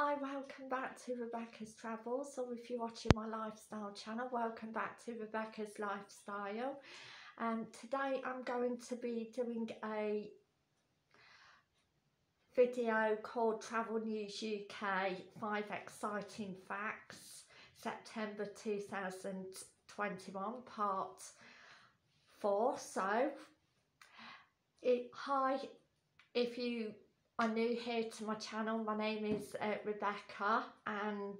Hi, welcome back to Rebecca's Travels, or if you're watching my lifestyle channel, welcome back to Rebecca's Lifestyle. And um, today I'm going to be doing a video called Travel News UK 5 Exciting Facts, September 2021, part 4. So, it, hi, if you are new here to my channel, my name is uh, Rebecca and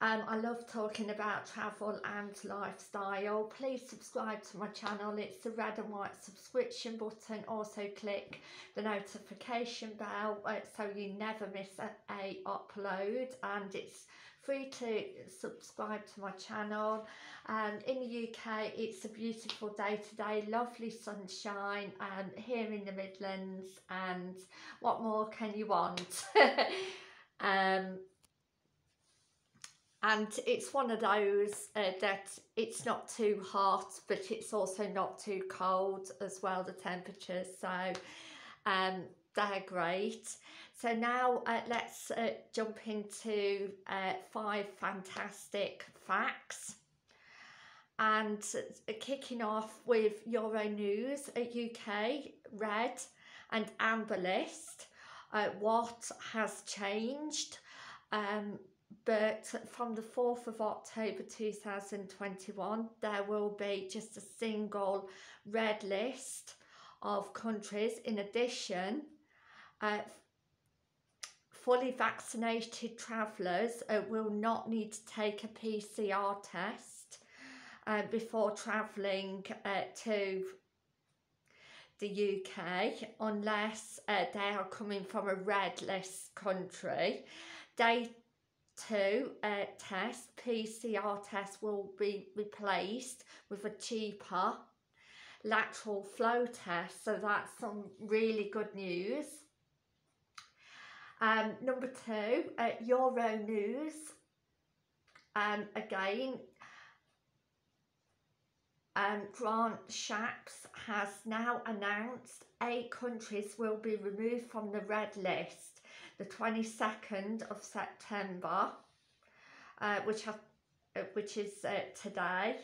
um, I love talking about travel and lifestyle. Please subscribe to my channel. It's the red and white subscription button. Also click the notification bell uh, so you never miss a, a upload and it's free to subscribe to my channel. Um, in the UK it's a beautiful day today lovely sunshine um, here in the Midlands and what more can you want? Um, and it's one of those uh, that it's not too hot but it's also not too cold as well the temperatures. So um, they're great so now uh, let's uh, jump into uh, five fantastic facts. And uh, kicking off with Euronews, a UK red and amber list. Uh, what has changed? Um, but from the 4th of October 2021 there will be just a single red list of countries in addition uh, fully vaccinated travellers uh, will not need to take a PCR test uh, before travelling uh, to the UK unless uh, they are coming from a red list country. Day two uh, test, PCR test will be replaced with a cheaper lateral flow test. So that's some really good news. Um, number two, uh, Euronews. Um, again, um, Grant Shapps has now announced eight countries will be removed from the red list the 22nd of September, uh, which, have, uh, which is uh, today.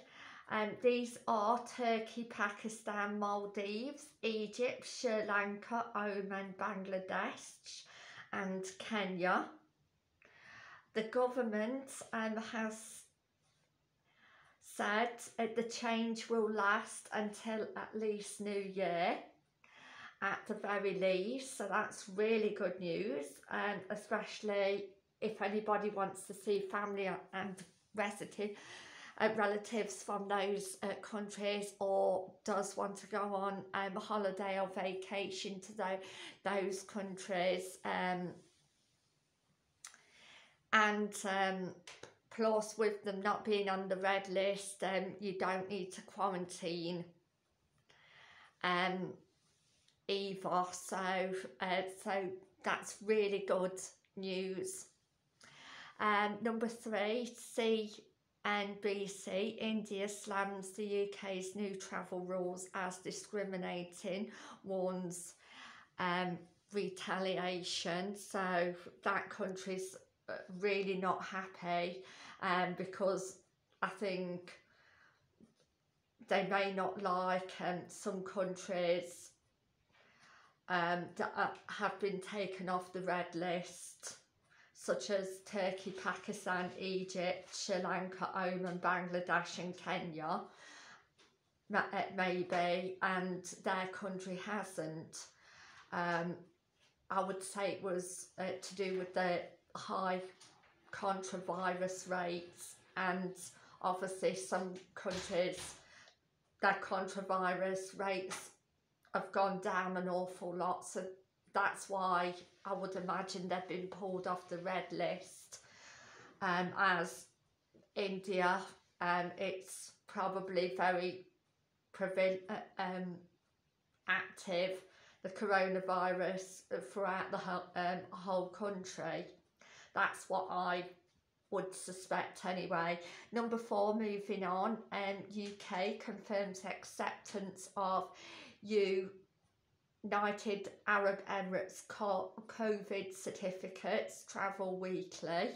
Um, these are Turkey, Pakistan, Maldives, Egypt, Sri Lanka, Oman, Bangladesh, and Kenya. The government um, has said that the change will last until at least New Year at the very least so that's really good news and especially if anybody wants to see family and relative, uh, relatives from those uh, countries or does want to go on um, a holiday or vacation to the, those countries um, and um, plus with them not being on the red list um, you don't need to quarantine um, either. So uh, so that's really good news. Um, number three see NBC, India slams the UK's new travel rules as discriminating, warns um, retaliation. So that country's uh, really not happy um, because I think they may not like um, some countries um, that have been taken off the red list such as Turkey, Pakistan, Egypt, Sri Lanka, Oman, Bangladesh and Kenya uh, maybe and their country hasn't. Um, I would say it was uh, to do with the high contravirus rates and obviously some countries their contravirus rates have gone down an awful lot so that's why I would imagine they've been pulled off the red list um, as India um, it's probably very uh, um, active the coronavirus throughout the whole, um, whole country that's what I would suspect anyway. Number four, moving on, um, UK confirms acceptance of you United Arab Emirates COVID certificates travel weekly.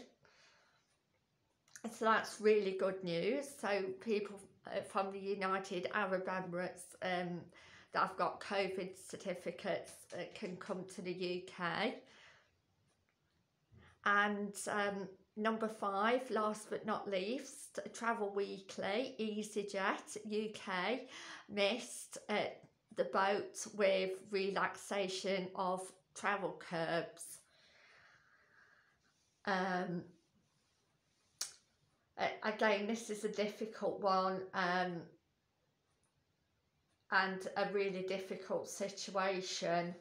So that's really good news. So people uh, from the United Arab Emirates um, that have got COVID certificates uh, can come to the UK. And um, number five, last but not least, Travel Weekly, EasyJet UK missed uh, the boat with relaxation of travel curbs. Um, again, this is a difficult one um, and a really difficult situation.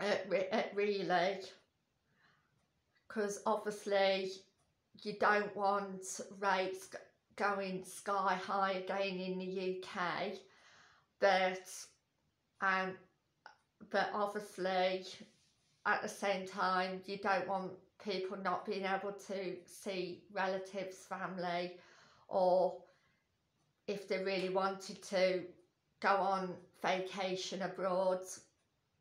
Uh, really, because obviously you don't want rates going sky high again in the UK but um but obviously at the same time you don't want people not being able to see relatives family or if they really wanted to go on vacation abroad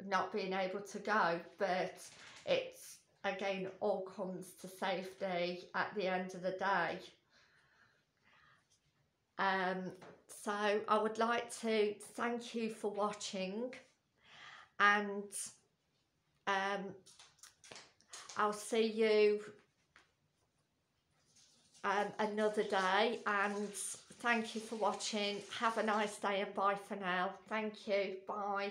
not being able to go. But it's again all comes to safety at the end of the day um so I would like to thank you for watching and um, I'll see you um, another day and thank you for watching. Have a nice day and bye for now. Thank you. Bye.